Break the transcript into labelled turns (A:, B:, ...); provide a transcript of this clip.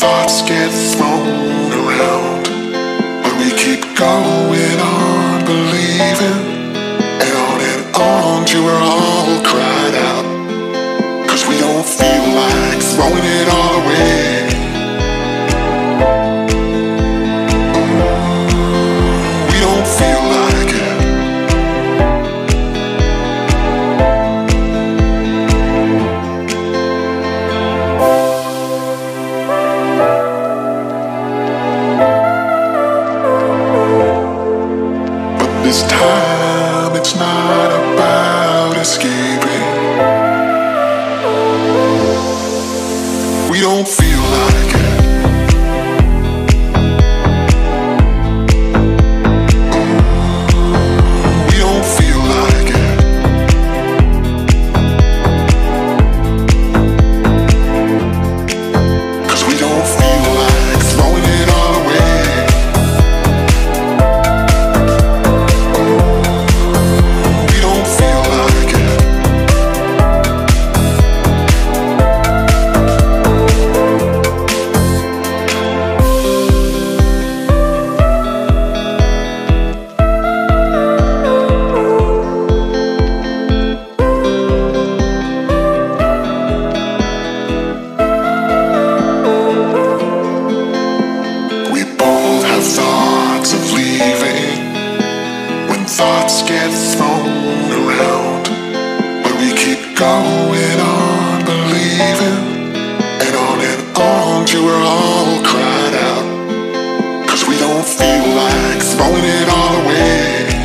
A: thoughts get thrown around. But we keep going thoughts get thrown around. But we keep going on believing and on and on till we're all cried out. Cause we don't feel like throwing it all away.